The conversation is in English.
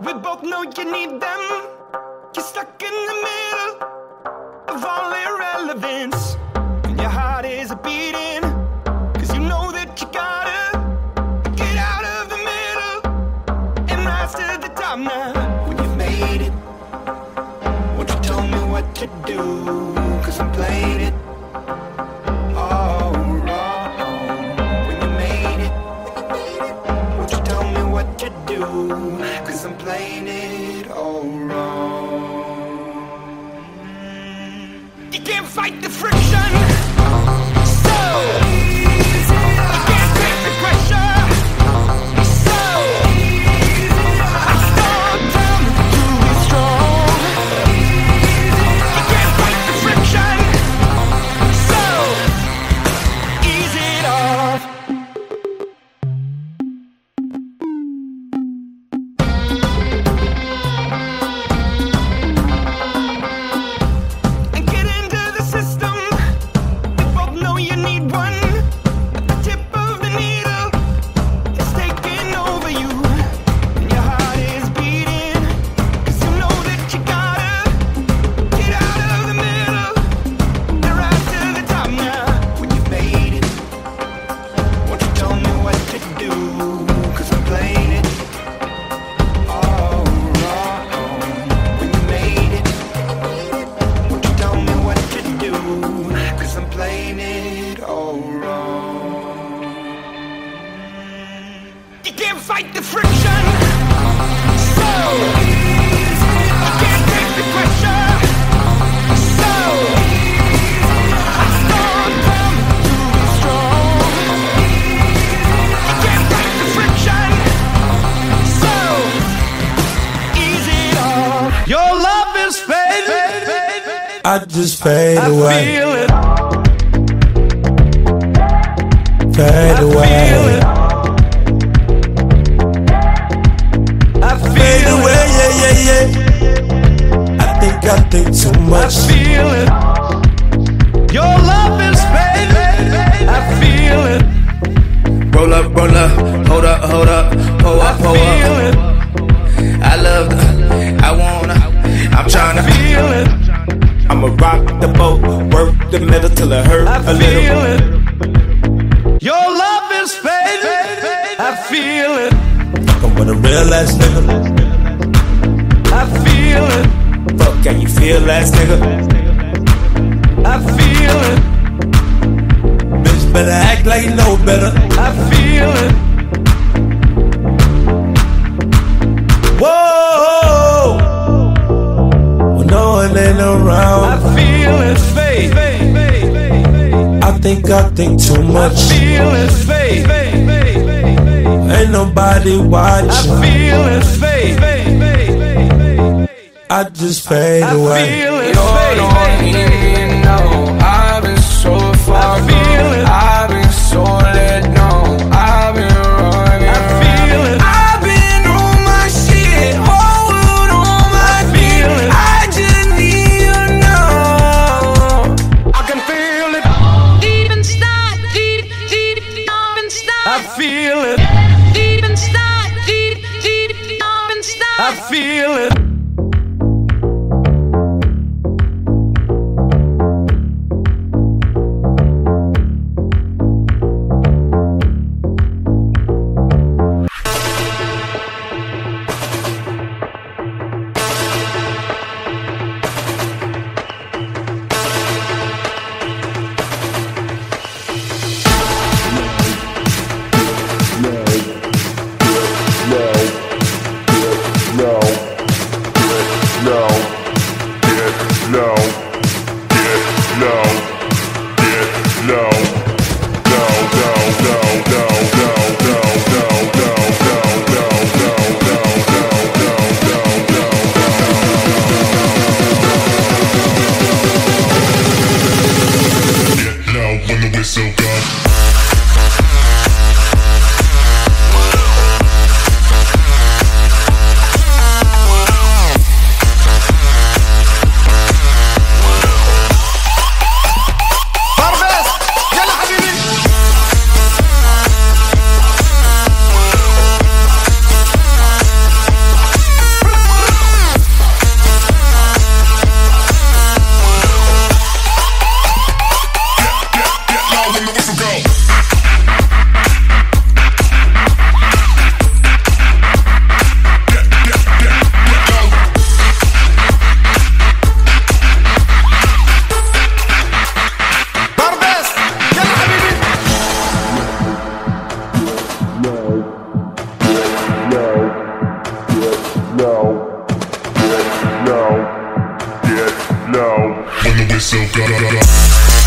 know you need them. You're stuck in the middle of all irrelevance. And your heart is beating. Cause you know that you gotta get out of the middle and rise to the top now. You can't fight the friction. So fight the friction. So you can't take the pressure. So I start down to be strong. You can't fight the friction. So ease it off. Your love is fading. I just fade away, Feel it. fade away, I feel it. Roll up, roll up, hold up, hold up, pull I up, pull feel up. it. I love the, I wanna, I'm tryna. Feel it. I'ma rock the boat, work the middle till it hurt I a little. it. Your love is fading. I feel it. Fucking with a real ass nigga. I feel it. Fuck, can you feel ass nigga? I feel it. Better act like you know better. I feel it. Whoa! When no one ain't around, I feel it. Fade. I think I think too much. I feel it. Fade. Ain't nobody watching. I feel it. Fade. I just fade I away. feel it. You I feel it. now myself. Da, da, da.